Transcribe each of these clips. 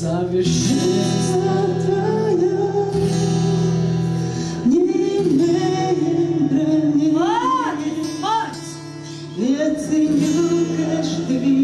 Совершенство Твое не имеет границ. Я ценю каждый миг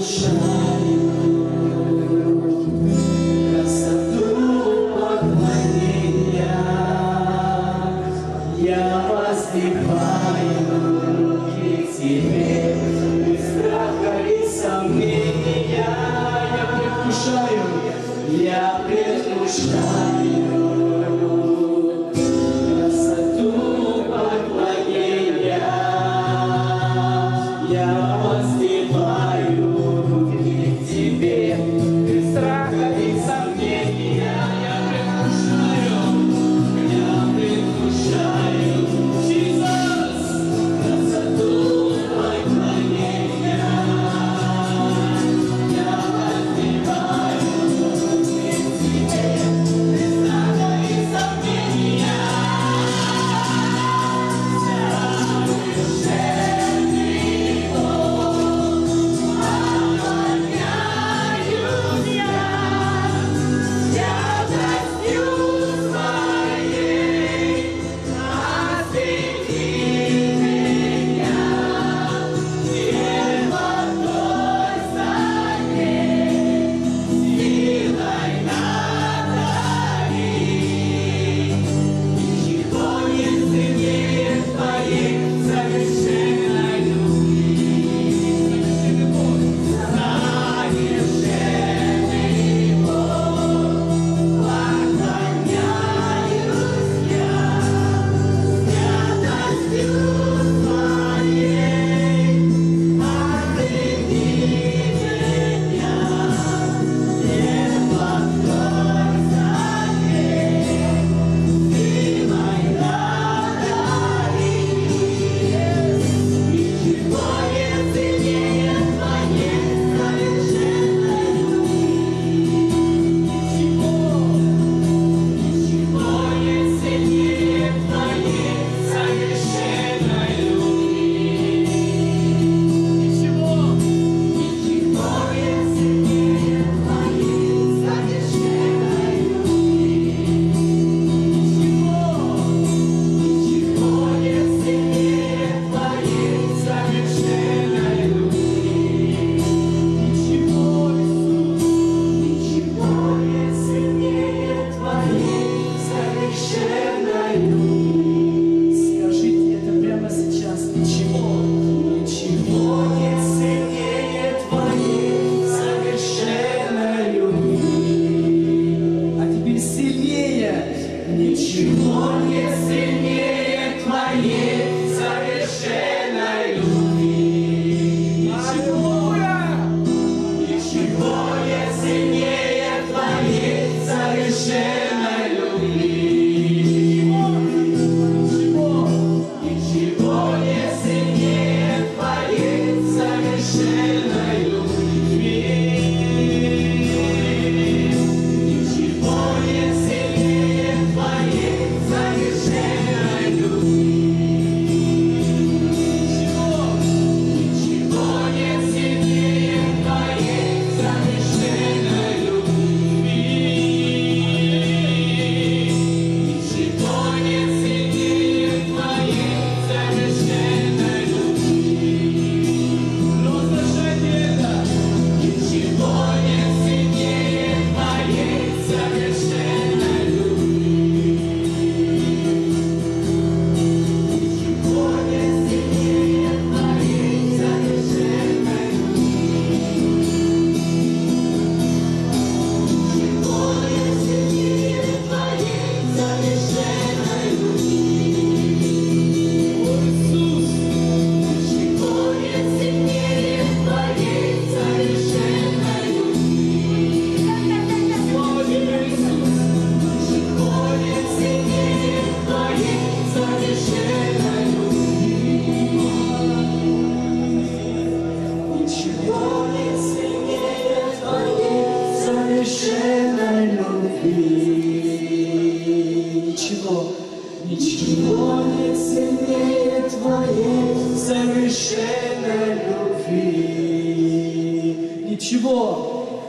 shine.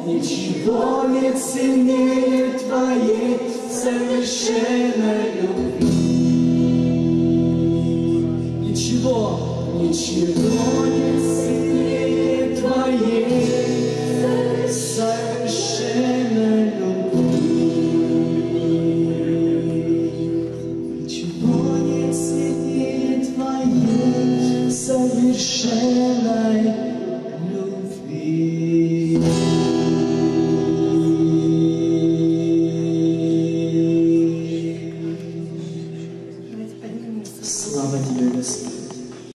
Ничего не сильнее твоей совершенной любви. Ничего, ничего нет